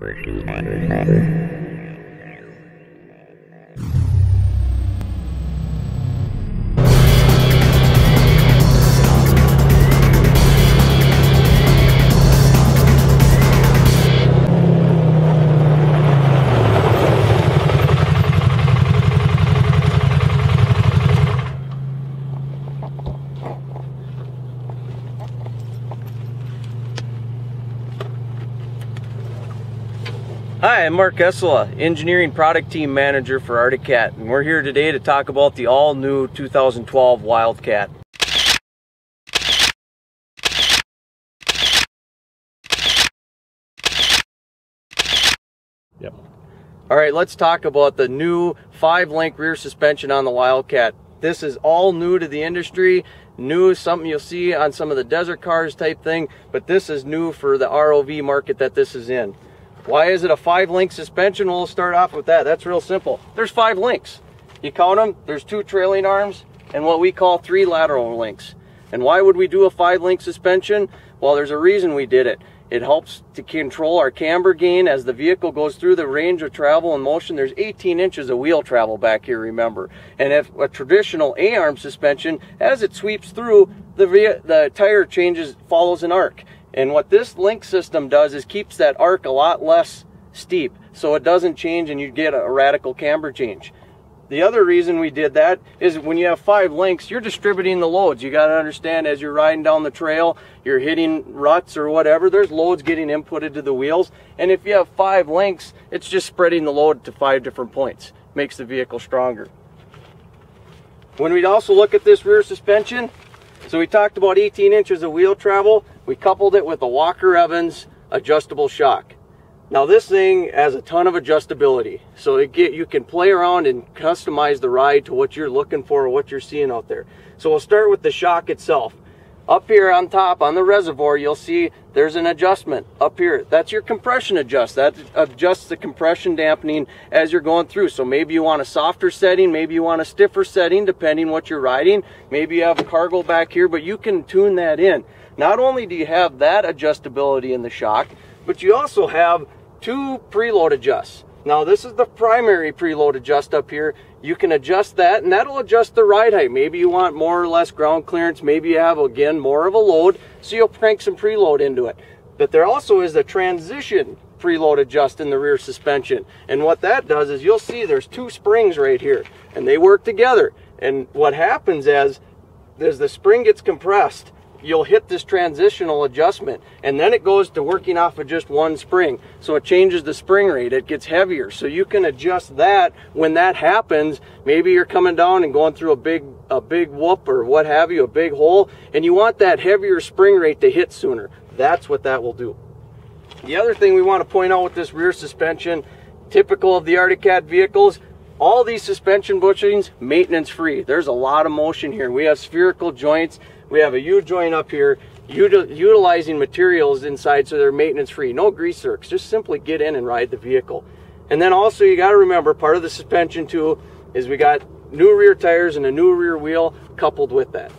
Working Hi, I'm Mark Essola, Engineering Product Team Manager for Arctic Cat, and we're here today to talk about the all-new 2012 Wildcat. Yep. All right, let's talk about the new five-link rear suspension on the Wildcat. This is all new to the industry, new, something you'll see on some of the desert cars type thing, but this is new for the ROV market that this is in. Why is it a five link suspension? We'll start off with that. That's real simple. There's five links. You count them, there's two trailing arms and what we call three lateral links. And why would we do a five link suspension? Well, there's a reason we did it. It helps to control our camber gain as the vehicle goes through the range of travel and motion. There's 18 inches of wheel travel back here, remember. And if a traditional A-arm suspension, as it sweeps through, the, the tire changes, follows an arc. And what this link system does is keeps that arc a lot less steep so it doesn't change and you get a radical camber change. The other reason we did that is when you have five links, you're distributing the loads. You got to understand as you're riding down the trail, you're hitting ruts or whatever, there's loads getting inputted to the wheels. And if you have five links, it's just spreading the load to five different points. Makes the vehicle stronger. When we also look at this rear suspension, so we talked about 18 inches of wheel travel. We coupled it with a Walker Evans adjustable shock. Now this thing has a ton of adjustability. So it get, you can play around and customize the ride to what you're looking for or what you're seeing out there. So we'll start with the shock itself. Up here on top on the reservoir, you'll see there's an adjustment up here. That's your compression adjust. That adjusts the compression dampening as you're going through. So maybe you want a softer setting, maybe you want a stiffer setting, depending what you're riding. Maybe you have a cargo back here, but you can tune that in. Not only do you have that adjustability in the shock, but you also have two preload adjusts. Now this is the primary preload adjust up here. You can adjust that and that'll adjust the ride height. Maybe you want more or less ground clearance. Maybe you have, again, more of a load. So you'll crank some preload into it. But there also is a transition preload adjust in the rear suspension. And what that does is you'll see there's two springs right here and they work together. And what happens is, as the spring gets compressed, you'll hit this transitional adjustment and then it goes to working off of just one spring. So it changes the spring rate. It gets heavier. So you can adjust that. When that happens maybe you're coming down and going through a big a big whoop or what have you a big hole and you want that heavier spring rate to hit sooner. That's what that will do. The other thing we want to point out with this rear suspension typical of the Arctic Cat vehicles all these suspension bushings maintenance free there's a lot of motion here. We have spherical joints we have a U-joint up here, util utilizing materials inside so they're maintenance free. No grease zerks, just simply get in and ride the vehicle. And then also you gotta remember, part of the suspension too is we got new rear tires and a new rear wheel coupled with that.